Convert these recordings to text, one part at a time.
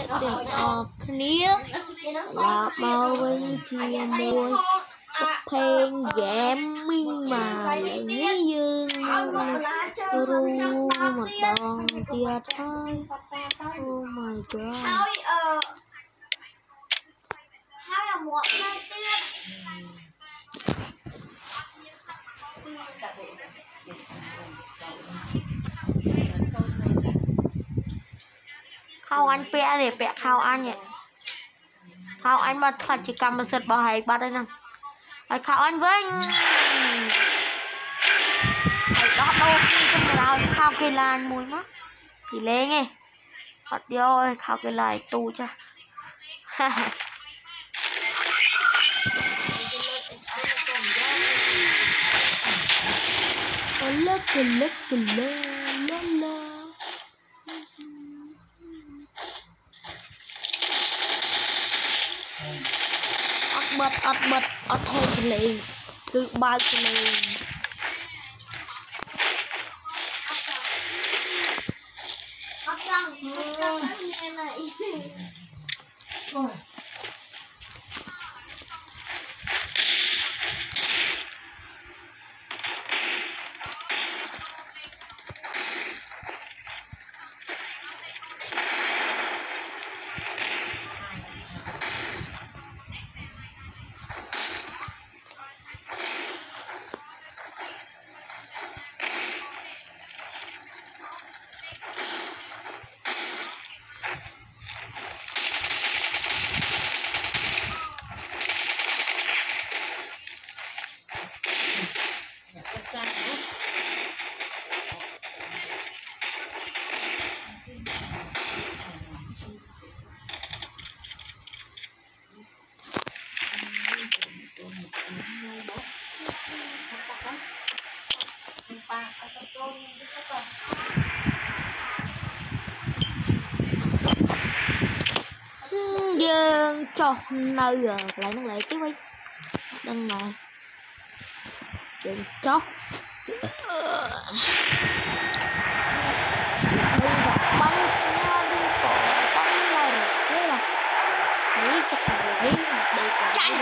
អ្នកទាំងអស់គ្នាឡាមកវិញជាមួយសុខភេង gaming បាទឥឡូវនេះយើងនឹងរូម្ដងទៀតហើយ Oh my god ហើយអឺហើយអាមួកនៅទៀតខោអញពាក់ទេពាក់ខោអញហ៎ខោអញមកថាជាកម្មសិទ្ធិរបស់ហែកបាត់ ហើយហ្នឹងហើយខោអញវិញហើយដោះដូរគ្នាទៅឲ្យខោកីឡាមួយមកពីលេងឯងអត់យកឲ្យខោកីឡាឲ្យទូចាហាហាកលឹកកលឹកកលឹកឡាឡាអត់ បិទអត់បិទអត់ថេកលេងគឺបើកលេង អត់ចង់អត់ចង់មានអី យើងចុះនៅកន្លែងហ្នឹងឡើយទេវិញអត់ដឹងមកយើងចុះយើងបាញ់ស្ញាឬក៏បាញ់ឡើយទេឡានេះសក្តិវិញដេកចាញ់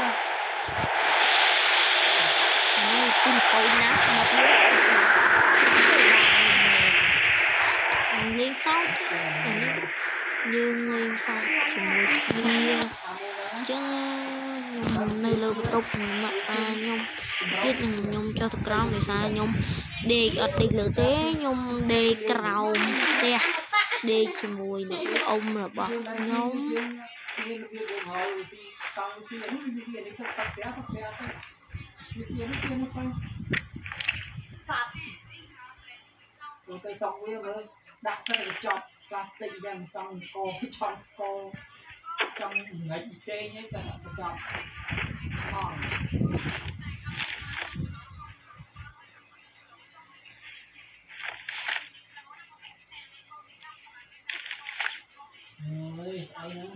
នេះពីកូនណាមកទៀតលេងសើចអានេះ យើងលេងសើចជាមួយគ្នាអញ្ចឹងខ្ញុំនៅលើបន្ទប់ខ្ញុំមកអាខ្ញុំទៀតនឹងខ្ញុំចុះទៅក្រោមដោយសារខ្ញុំដេកអត់ដេកលើទេខ្ញុំដេកក្រោមផ្ទះដេកជាមួយនឹងអ៊ំរបស់ខ្ញុំមានរបៀបយើងហើយវាស៊ីចង់ស៊ីនេះវាស៊ីនេះទៅតាក់ស្រាតាក់ស្រាទៅវាស៊ីនេះស៊ីនោះទៅហ្វាត់ទៅទៅសងវាមើលដាក់សិនទៅចប់ ផ្លាស្ទិកអញ្ចឹងចង់កោឆន់ស្គរចង់ងិចចេញហ្នឹងសិនទៅចប់អងអើយស្អីហ្នឹង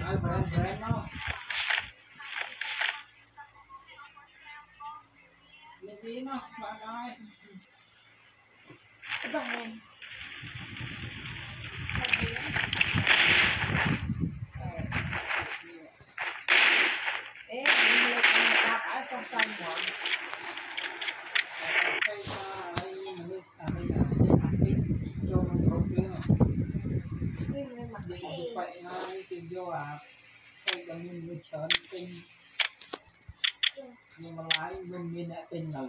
ហើយប្រែនប្រែនមក Mình đi nó bạn ơi បងមែន Ê, mình lên mình đạp ở trong sông rồi Cây ta ấy, mình lên à đây là đây là stick cho nó có tiếng rồi នេះមានមក Đi ខេ một vậy thôi, tìm vô à Cây là mình mình chớn tinh Nhưng mà lái mình mình đã tinh rồi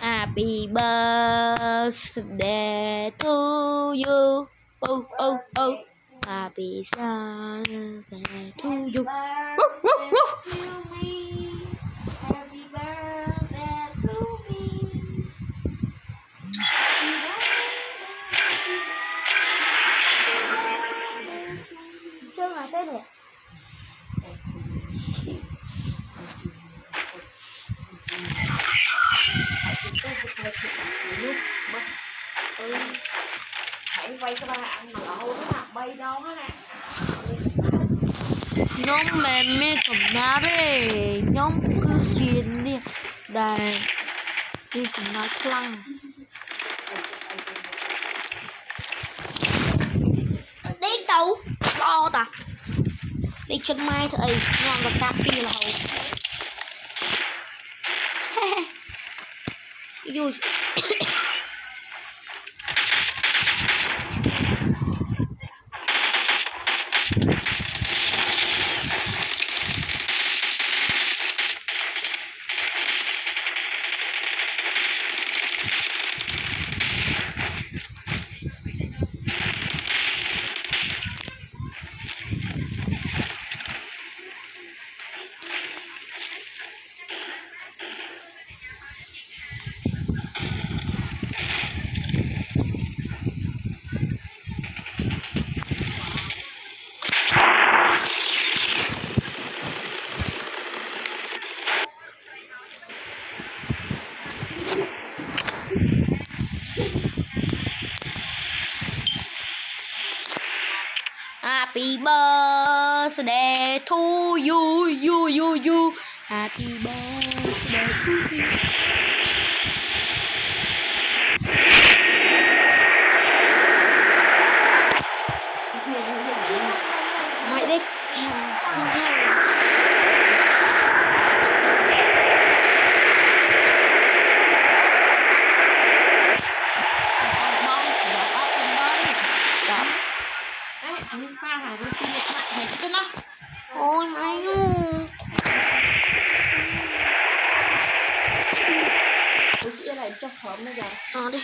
Happy birthday to you. Oh oh oh. Happy birthday to you ខ្ញុំមិនមានកំណត់ទេខ្ញុំគឺជានេះដែលមានកំណត់ខ្លាំង đi tàu lo ta đi chân mai thì ấy ngon và cam pi là hầu Ui. Happy 好的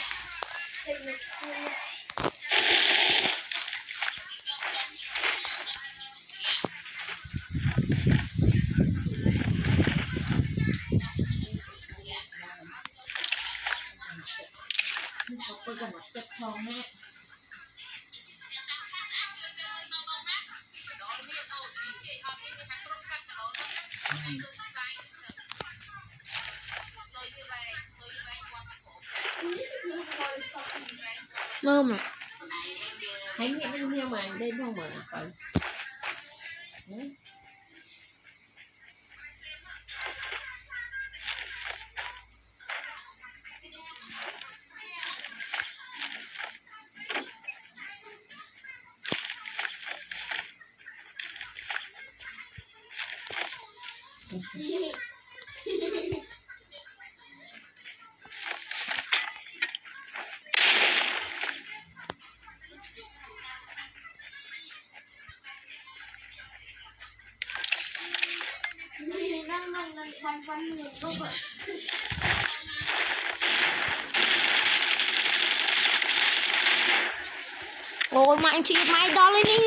Ôi mà anh chị mày đó lên đi.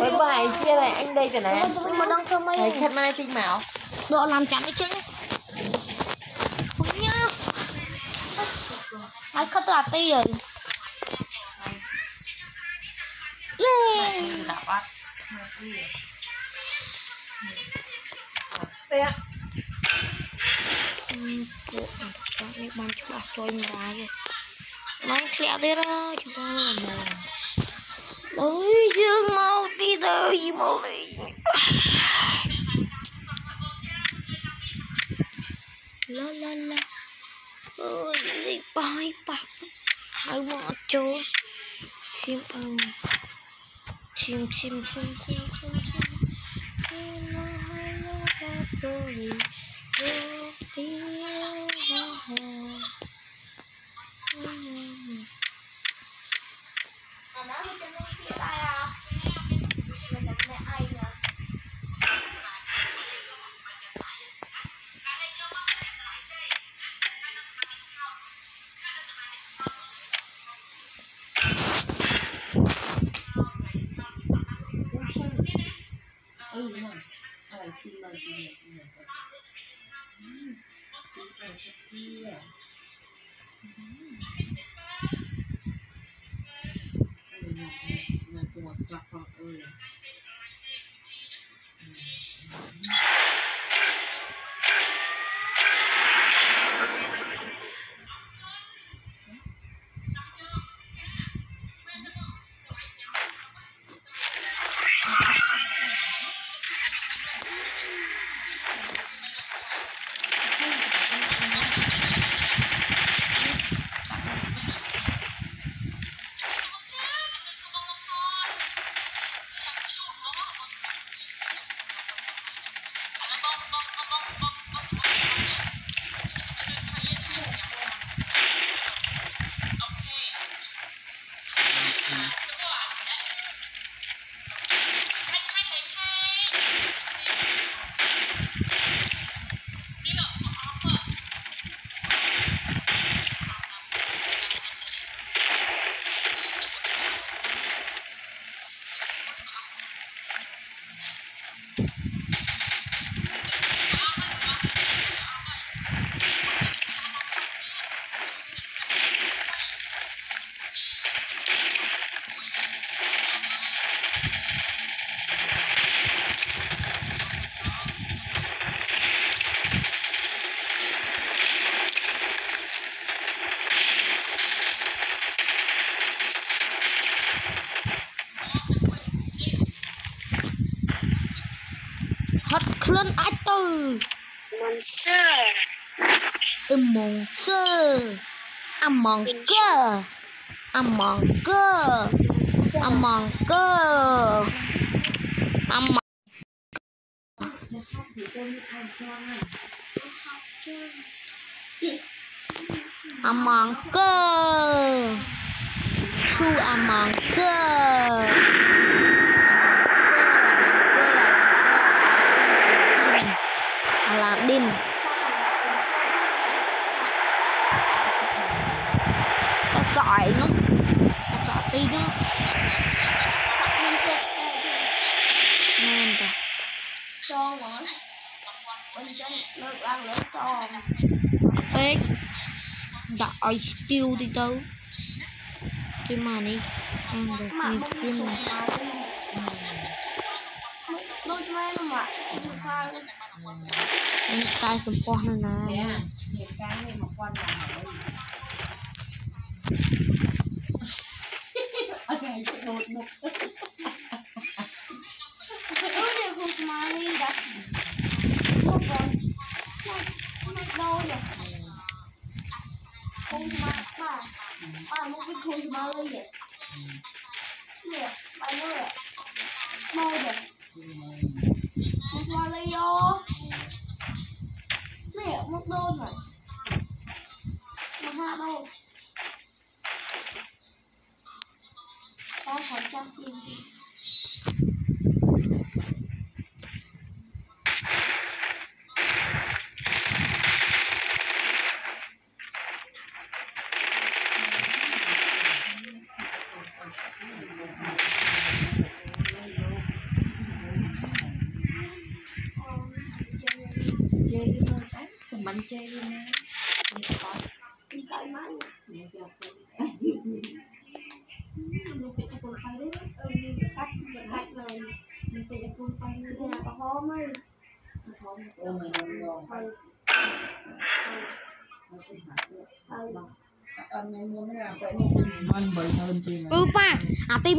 Bye bye chia này anh đây rồi nè Tôi mà đang thơm mày. Thầy khách mai tinh mạo Độ làm chắn cái chân. Không nhá. Ai khất là ti rồi. Yeah. Đã bắt Đây ạ Ừ, bộ chẳng có cái bàn chụp ạc cho em gái rồi. Mang thẻ đi ra, chúng ta là mồ. Ôi, dương mau đi tới, mau đi. La la la. Ôi, đi bye bye. Hai bọn chỗ. Chim ưng. Chim chim chim chim chim chim. Hello, hello, going, going. អាម៉ងកឺអាម៉ងកឺអាម៉ងកឺអាម៉ងអាម៉ងកឺឈូអាម៉ងកឺអាឡាឌីន cắt sỏi nó cắt sỏi tí nó Mình chết nên ta ចូលមកអូនចឹងលើកឡើងលើកតពេកដាក់ឲ្យស្ទីវតិចទៅគេមកនេះអញទៅពីពីមកដូចម៉ែមកជួខាលនេះតែសំពោះនៅណានេះកាំងនេះ1500អត់គេដូចមុខ mày đã mua con con đâu rồi con mà mà mà mua cái con mà lấy vậy nè bà mua rồi mua rồi con mà lấy vô nè đôi rồi mà ha đâu con còn chăm tiền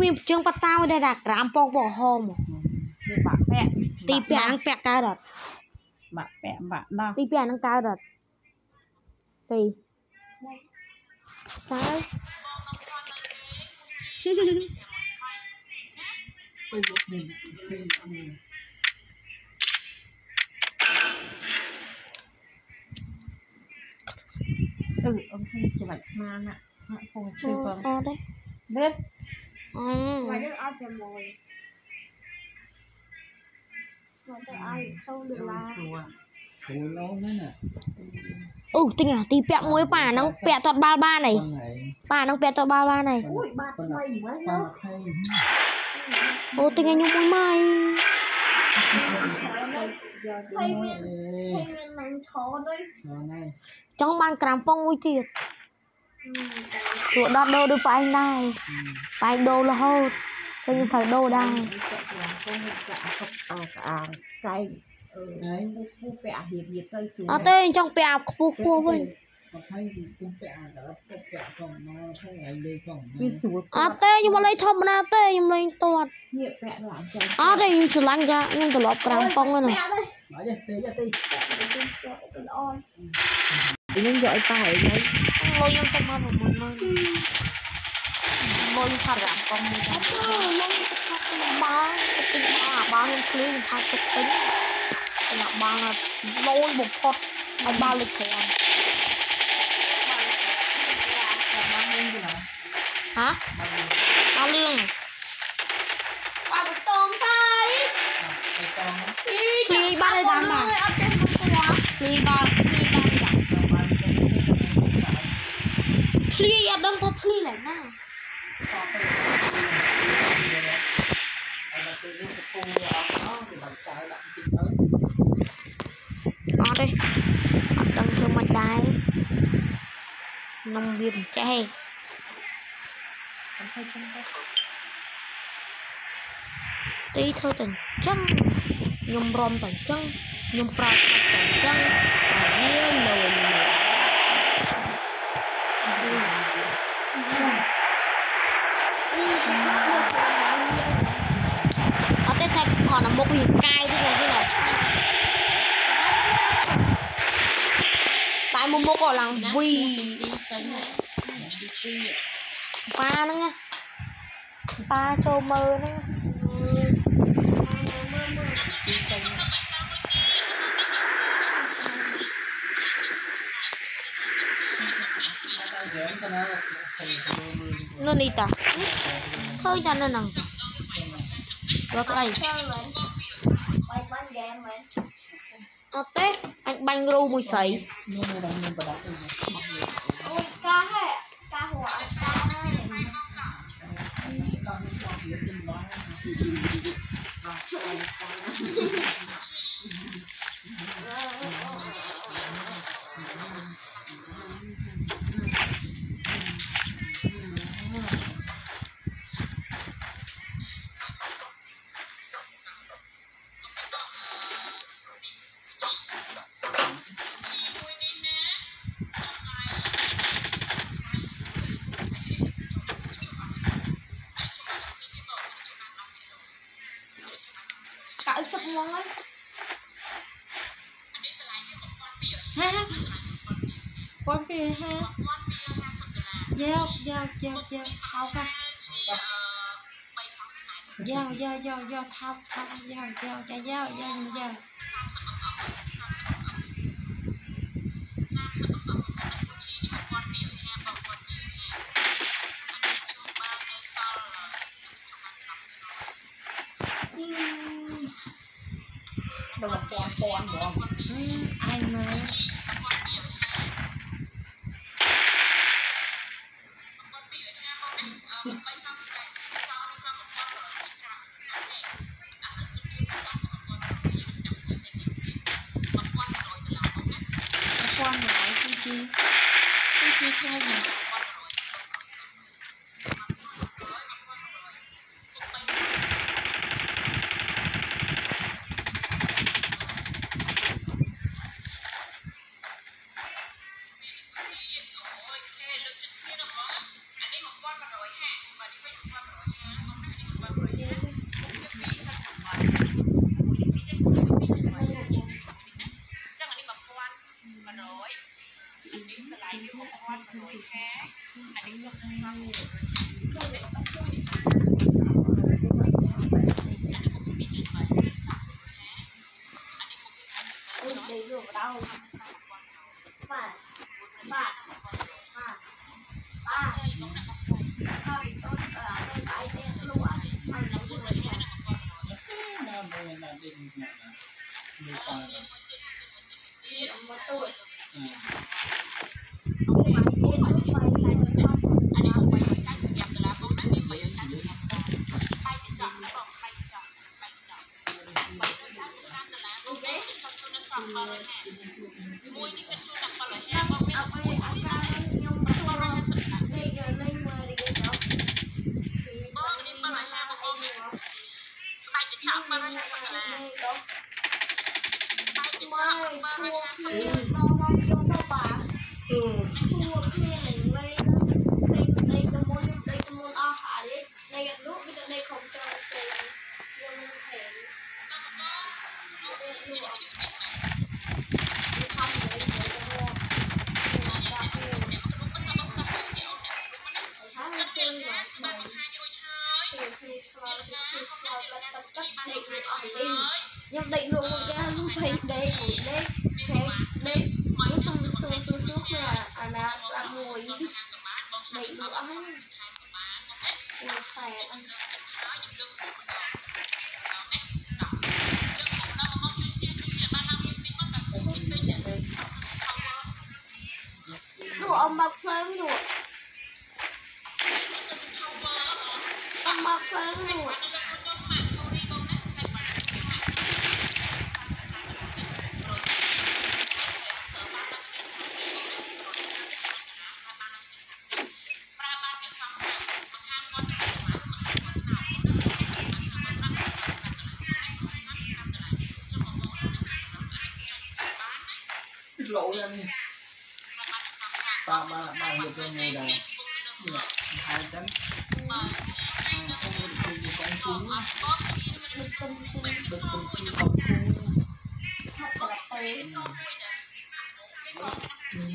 à tí mi chương bắt tao đây là gram pok bỏ hôm វាបាក់ពាក់ tí pẹ ăn pẹ cái đợt បាក់ពាក់បាក់ដោះ tí pẹ ăn cái đợt tí cái ទៅយកនេះឃើញអឺអឺអ៊ំស៊ីច្បាច់ស្មានណាមកពងឈឺបង ờ đấy លឿន ừ. mà nước ăn cho mồi mà tôi ăn sâu được ចូល là សួរចូលឡងហ្នឹងណា ừ tinh à tí pẹ muối pa nắng pẹ toàn ba ba này បងហើយ pa nắng pẹ toàn ba ba này ui bát mày mới ប៉ា nó 20 ô tinh anh nhung muối mày យក thay អេ nguyên thay nguyên mình chó đây ចូលណៃ trong ban gram pong muối tiệt ừ. tụi đọt đô được phải anh này phải anh đô là hốt ទៅខ្ញុំត្រូវដូរដែរចាក់ឡើងទៅចាក់កប់អកអាចៃអឺហើយពូពាក់ហៀបហៀបទៅស្រួលអត់ទេខ្ញុំចង់ពាក់អាខ្ពស់ខ្ពស់វិញអត់ហើយគុំពាក់អាដល់ពុកពាក់ចំមកហើយឯងលេចំមកវាស្រួលអត់ទេខ្ញុំមកលេងធម្មតាទេខ្ញុំលេងទាត់ហៀបពាក់ឡើងចៃអត់ទេខ្ញុំស្រឡាញ់ចាខ្ញុំត្រឡប់ក្រាំងប៉ុងហ្នឹងណាហើយទេទេទេល្អ ខ្ញុំយកឲ្យប៉ាអីហ្នឹងលុយខ្ញុំទៅមក60000លុយថាក្រាំងប៉ុងមួយដែរលុយទៅខាត់ទៅបងទៅទិញអាបងខ្ញុំភ្លឺខ្ញុំថាទៅទិញតែបងលុយបំផុតឲ្យបានលេខ5តាមវិញទៅណាហ៎អត់លឿងបើបតងទៅទៅតងភ្លីបានឲ្យតាមបានអត់ចេះមកស្រាប់ភ្លីបានភ្លីបានយ៉ាង តាមបានទៅទៅ ធ្លីអត់ ដឹងថាធ្លីឡើងណាតទៅអត់ទៅនេះទៅពូអត់អត់ទៅដល់ចៅដាក់តិចទៅអត់ទេអត់ដឹងធ្វើមិនដែរនំវាមិនចេះទីធ្វើតែអញ្ចឹងខ្ញុំរំតែអញ្ចឹងខ្ញុំប្រើតែអញ្ចឹងហើយវាលយលយអត់ទេតែគ្រាន់តែមុ ខវាកាយទេណាទេណាតែមួយមុខក៏ឡើងវីប៉ាហ្នឹងណាប៉ាចូលមើលហ្នឹង យើងទៅណាទៅមើល នោះនេះតាឃើញតែនៅហ្នឹងយកអី chơi mình bay bánh game mình អត់ទេអញបាញ់គ្រូ មួយស្រីខ្ញុំនៅដល់ខ្ញុំបដាប់ទៅ ôi ca hết ca หัว ca này ដ giao giao thao ca giao giao giao giao, thao thao giao giao giao giao giao giao. ណាមួ lên nhận định được một cái giúp hình đây một đây thế đây nó xong xuống xuống xuống là anh đã ngồi định được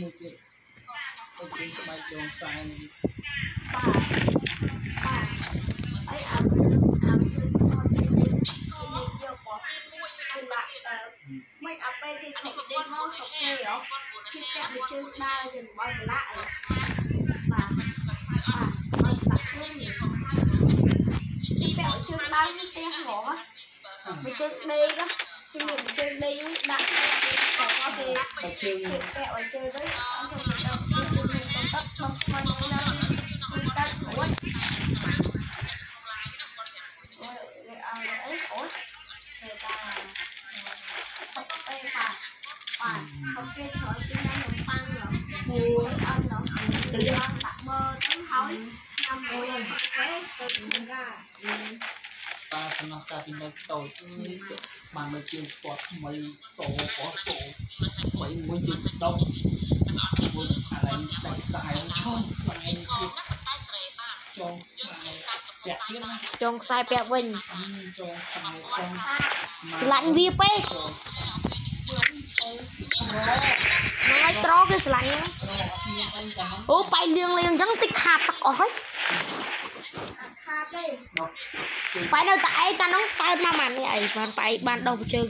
មួយទៀតដូចជាស្បែកចងខ្សែនេះបាទបាទអីអើអើជួយគាត់ទៅយកបោះគឺដាក់ទៅមិនអត់ពេលទីធំដេកមកសុខទេហ៎គឺតែវាជើងដើរជារបស់ប្រឡាក់បាទបាទបាទខ្លួននេះតែជើងដើរនេះទេហ៎បើជើងដេក Trên điểm trên đây đã có cái cái kẹo ở chơi với con thằng đầu tiên mình có tắt bọc quanh ra mình tắt ối ấy ối người ta không có tay phải phải không kia chúng ta nổi ăn rồi buồn ăn nó tự ăn tạm mơ tấm hói năm rồi phải tự ra. បានមកជាងស្ពតថ្មីសោបោសោថ្មីមួយយើងដុំមួយអាឡែងតែខ្សែឈោងខ្សែទៀតចងខ្សែពាក់ទៀតណាចងខ្សែពាក់វិញចងខ្សែចងស្លាញ់វាពេកចងហ្នឹងហើយត្រគេស្លាញ់ហ្នឹងក្រអត់មានអីតែហ្នឹងអូបាយលៀងលៀងអញ្ចឹងតិចខាតទឹកអស់ហើយខាតទេនោះ បាយនៅតែឯងតានោះកើតមកអានេះអីបានបាយបានដុសជើង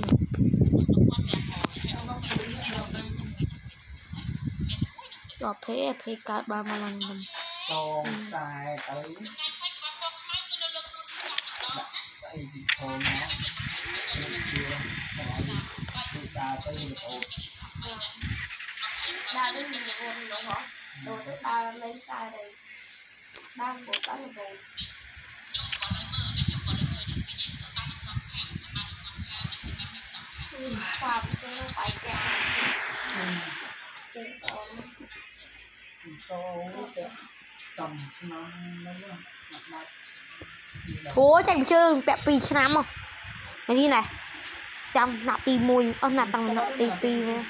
ដល់ភេភេកើតបានមកឡើងវិញតងខ្សែទៅស្អីពីធំណាជាទៅតាទៅអូដល់នឹងនិយាយហ្នឹងហ៎ដល់ដល់លេងតាទៅដល់បោកដល់បោក ច់ធួចាញ់ជើងពាក់2ឆ្នាំមកមកនេះណែចាំណាក់ទី1អស់ណាក់តាំងណាក់ទី2មក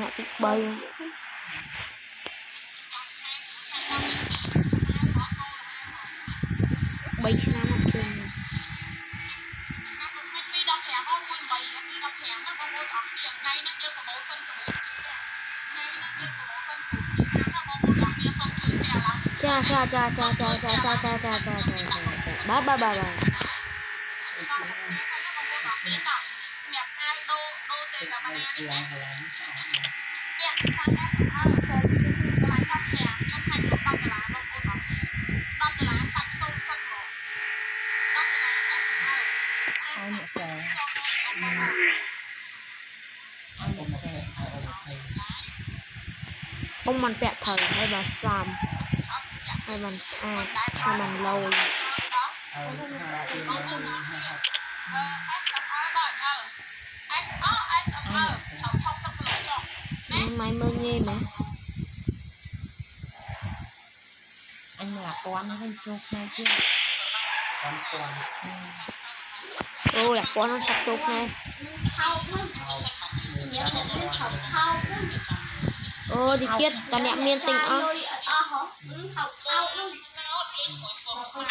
ណាក់ទី3 3ឆ្នាំមកជើងមកពី15មក1 8ពី15ហ្នឹងបងប្អូនអរគ្នាថ្ងៃហ្នឹងយើងប្រម៉ូសិនសម្បូរថ្ងៃហ្នឹងយើងប្រម៉ូសិនសម្បូរណាបងប្អូនអរគ្នាសូមជួយ share ឡើងចាចាចាចាចាចាចាចាចាចាចាបាទបាទបាទបាទដល់គ្នាហើយបងប្អូនអរគ្នាតសម្រាប់អាវដូដូសេកាបាណានេះ ông mình vẽ thử hay là xàm hay mình à, hay mình lôi máy mơ nghe mà. Anh là con nó không chụp này chứ con con. Ừ. Là con nó chụp chụp này. Thau quá thau thau អូទីទៀតតអ្នកមានទិញអស់លុយអត់អស់ហ៎ថោកថោកហ្នឹងមក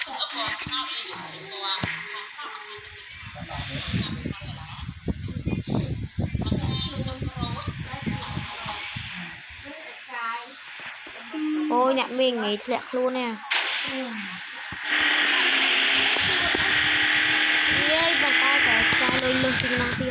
ទៅចាអូយអ្នកមានងាយធ្លាក់ខ្លួនណាយាយបន្តតែចាយលុយលើសពីនឹងទៀត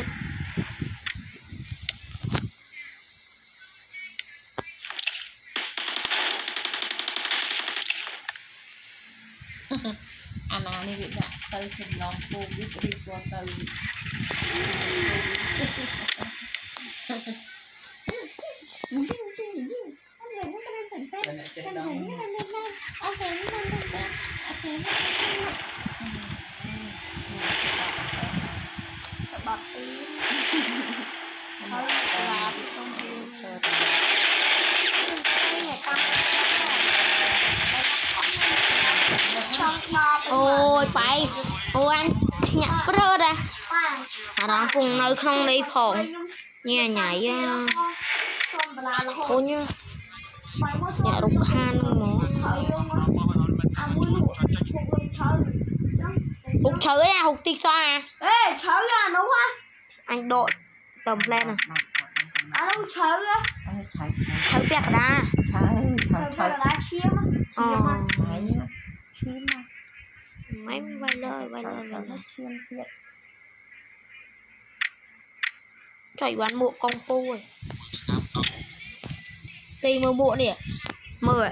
អាណានេះវាដាក់ទៅចម្លងពូវារៀបគាត់ទៅ នៅក្នុងនេះផងញ៉ាញ៉ៃអាសុំបលារហូអូតនញ៉ាបាយមកអ្នករុកខានហ្នឹងហ្មងហើយយកមកអាមួយនោះឈប់លុយឆៅចឹងហុកជ្រៅឯងអាហុកទីសោះអាអេឆៅអានោះហ៎អញដកតំផ្លែហ្នឹងអានោះឆៅហ៎អើឆៃជ្រៅពាក់កណ្ដាលឆៃឆៃទៅឆៃកណ្ដាលឈាមអូឆៃឈាមមិនវាយលើវាយលើវាយលើឈាមទៀត ចុយបានមួកកងពូឯងទីមើលមួកនេះមើល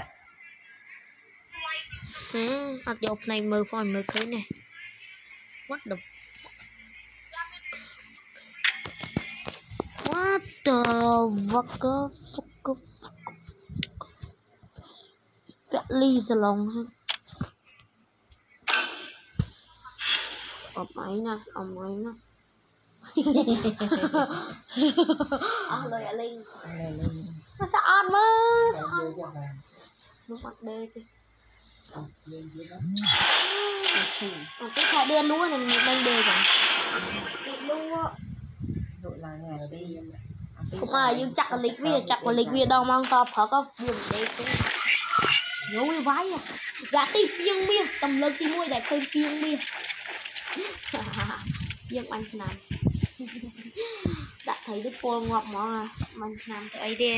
ហឹមអត់យកភ្នែកមើលផងឲ្យមើលឃើញនេះ What the What the fuck fuck fuck ពាក់លីសឡុងហ្នឹងស្អ ប់អីណាស្អប់អីណាអស់លុយអាលេងលើលើមកស្អត់មើលតែយើងយ៉ាងណានោះអត់ដេកទេយើងយើងណាអត់ទេខែឌឿននោះនឹងមិនដេកចឹងទីលូលក់ឡើងហើយទីកុំឲ្យយើងចាក់កលិចវាចាក់កលិចវាដល់ម៉ោងតព្រឹកវាមិនដេកទេយូរវាវាយយ៉ាទីពីងមាសតំលើកទី1ដែលឃើញពីងមាសយើងបាញ់ឆ្នាំដាក់ត្រីទៅពលងាប់ហ្មងបាញ់ឆ្នាំទៅអីទេ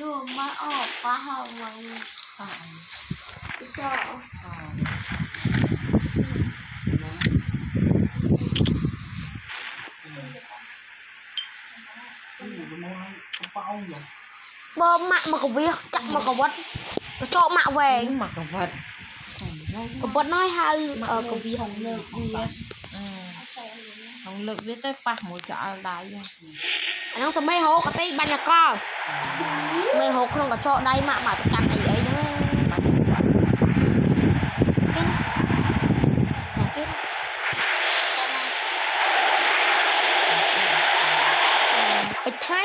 ดูมาออกปลาหอมมันก็บอมมักมากวิจักมากวัดก็เจาะมักแหวงมักวัดก็บดน้อยหายเออก็วิหงเลิกวิหงเลิกวิเต้ปากหมูจะอะไรอย่าง អាហ្នឹងសមេហូកតិបាញ់អកលមេហូក្នុងកញ្ចក់ដៃម៉ាក់ម៉ាក់ទៅកាត់អីអីហ្នឹងគេពេជ្រថៃ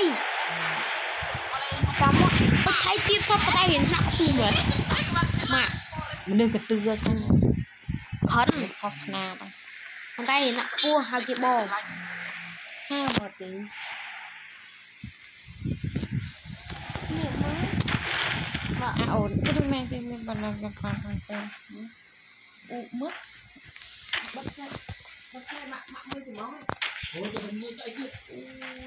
ចាំមកពេជ្រថៃទៀតសពតែរៀនថ្នាក់ខ្ពស់មែនម៉ាក់មនុស្សកទឿសិនខិនវាខុសខ្នាតប៉ុន្តែរៀនថ្នាក់ខ្ពស់ហៅគេបងហាមកទី អាអូនគឺមែនទេមានបណ្ដឹងកំផាខាងទៅអ៊ូមឹកបាត់គេបាត់គេម៉ាក់ម៉ាក់មួយចំហអូអូទៅនេះស្អីទៀតអូ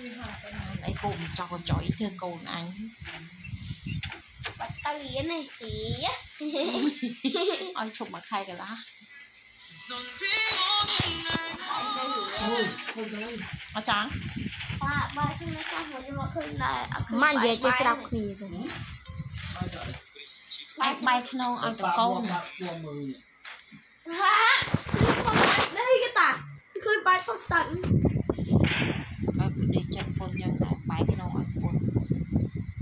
យហាក់ទៅណាអីកូនចោកចុយធ្វើកូនអញបាត់ទៅរៀននេះហីឲ្យឈប់មួយខែកន្លះអូយធ្វើស្អីអត់ចាំងបាទបាទខ្ញុំនៅខ្លះមកយកមកឃើញដែរអត់ឃើញម៉ាក់និយាយចេះស្ដាប់គ្នាទៅមកចុះ បែកបែកក្នុងឲ្យតកូនបាក់គួមើលហាខ្ញុំបាត់នេះគេតាឃើញបាត់ផុតតាំងបើគឺដេកចិត្តពុនយ៉ាងដែរបែកក្នុងឲ្យពុន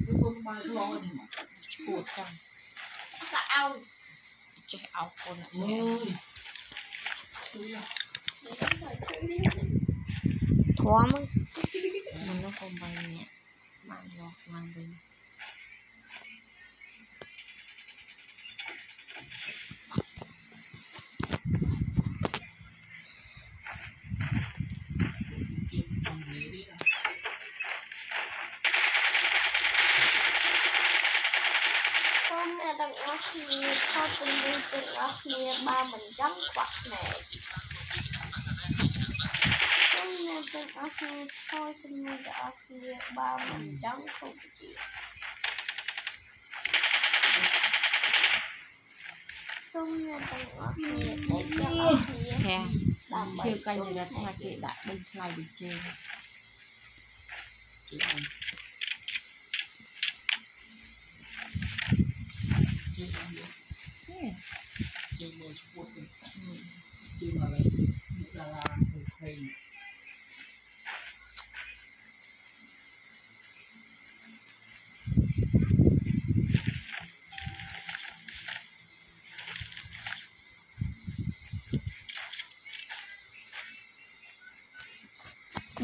គឺគុំបាយឆ្លងនេះមកឈួតចាំសាក់អោចេះអោបពុនអត់អូចេះយជួយឡាធွာមកមនុស្សកុំបីនេះបានយកឡើងវិញ ជិះអំនេះនេះ សូមអ្នកទាំងអស់គ្នាខកពន្យល់ទាំងអស់គ្នាបើមិនចង់ខ្វះភ្នែកសូមអ្នក ទាំងអស់គ្នាខកសំណួរទាំងអស់គ្នាបើមិនចង់ខុសជាសូមអ្នកទាំងអស់គ្នាដែលទាំងអស់គ្នាធះដើម្បីជាកញ្ញរដ្ឋថាគេដាក់ដេញថ្លៃវិជើងជិះអំជិះអំ នេះ ជិះមើលឈួតជិះមកឡើយតារាទៅឃើញ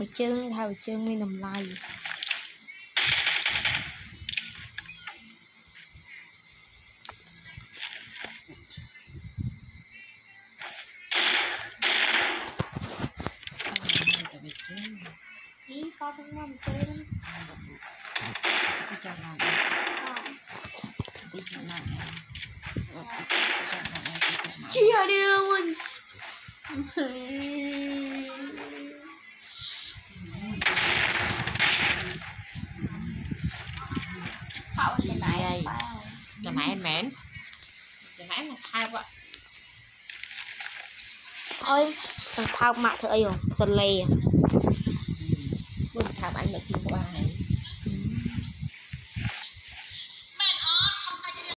វិជើងថាវិជើងមានតម្លៃ តែវិជើង នេះក៏ទាំងមកជើង គេចាំឡើង អ ទីចាំឡើងចាំឡើង ជារៀងវិញខោជាណៃបាវ ចំណែនមែនចំណែនមកថើបអើយ ថើបម៉ាក់ធ្វើអីហ៎សលេ Ừ. មិនថើបអញមកជីក្បាលហើយ